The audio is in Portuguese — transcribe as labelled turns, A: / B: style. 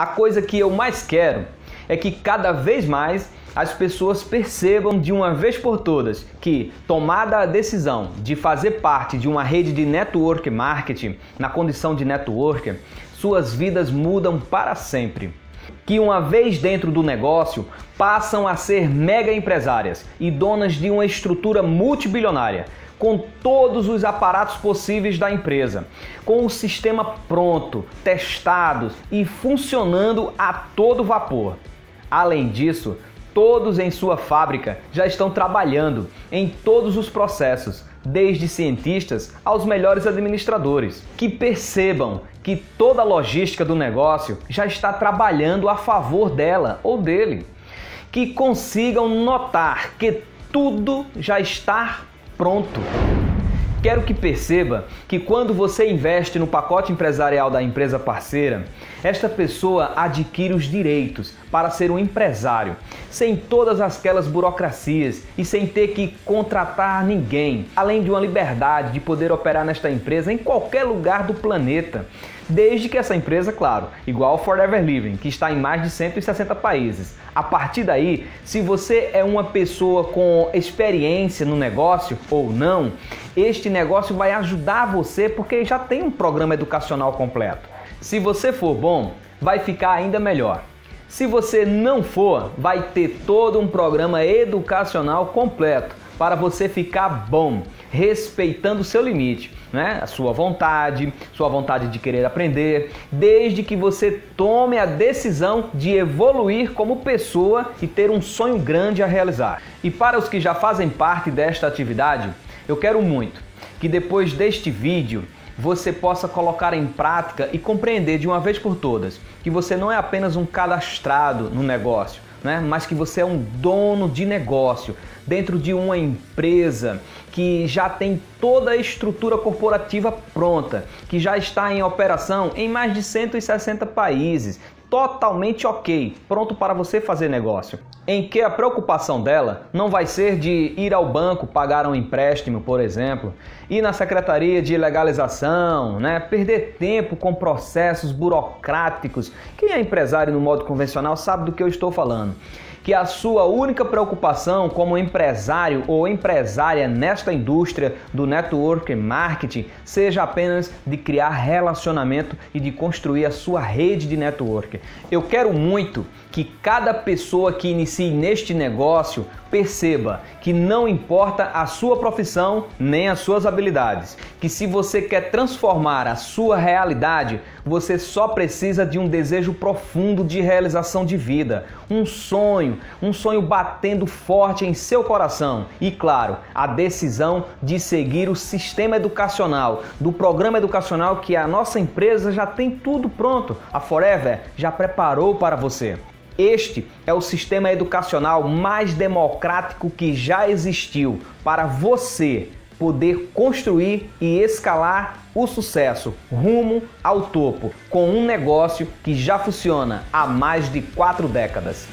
A: A coisa que eu mais quero é que cada vez mais as pessoas percebam de uma vez por todas que, tomada a decisão de fazer parte de uma rede de network marketing, na condição de networker, suas vidas mudam para sempre. Que, uma vez dentro do negócio, passam a ser mega empresárias e donas de uma estrutura multibilionária com todos os aparatos possíveis da empresa, com o sistema pronto, testado e funcionando a todo vapor. Além disso, todos em sua fábrica já estão trabalhando em todos os processos, desde cientistas aos melhores administradores, que percebam que toda a logística do negócio já está trabalhando a favor dela ou dele, que consigam notar que tudo já está pronto. Quero que perceba que quando você investe no pacote empresarial da empresa parceira, esta pessoa adquire os direitos para ser um empresário, sem todas aquelas burocracias e sem ter que contratar ninguém, além de uma liberdade de poder operar nesta empresa em qualquer lugar do planeta desde que essa empresa, claro, igual Forever Living, que está em mais de 160 países. A partir daí, se você é uma pessoa com experiência no negócio ou não, este negócio vai ajudar você porque já tem um programa educacional completo. Se você for bom, vai ficar ainda melhor. Se você não for, vai ter todo um programa educacional completo para você ficar bom, respeitando o seu limite, né? A sua vontade, sua vontade de querer aprender, desde que você tome a decisão de evoluir como pessoa e ter um sonho grande a realizar. E para os que já fazem parte desta atividade, eu quero muito que depois deste vídeo você possa colocar em prática e compreender de uma vez por todas que você não é apenas um cadastrado no negócio, né? mas que você é um dono de negócio dentro de uma empresa que já tem toda a estrutura corporativa pronta, que já está em operação em mais de 160 países, totalmente ok, pronto para você fazer negócio. Em que a preocupação dela não vai ser de ir ao banco pagar um empréstimo, por exemplo, ir na secretaria de legalização, né? perder tempo com processos burocráticos. Quem é empresário no modo convencional sabe do que eu estou falando que a sua única preocupação como empresário ou empresária nesta indústria do network marketing seja apenas de criar relacionamento e de construir a sua rede de network. Eu quero muito que cada pessoa que inicie neste negócio perceba que não importa a sua profissão nem as suas habilidades, que se você quer transformar a sua realidade, você só precisa de um desejo profundo de realização de vida, um sonho, um sonho batendo forte em seu coração. E, claro, a decisão de seguir o sistema educacional, do programa educacional que a nossa empresa já tem tudo pronto, a Forever já preparou para você. Este é o sistema educacional mais democrático que já existiu para você poder construir e escalar o sucesso rumo ao topo com um negócio que já funciona há mais de quatro décadas.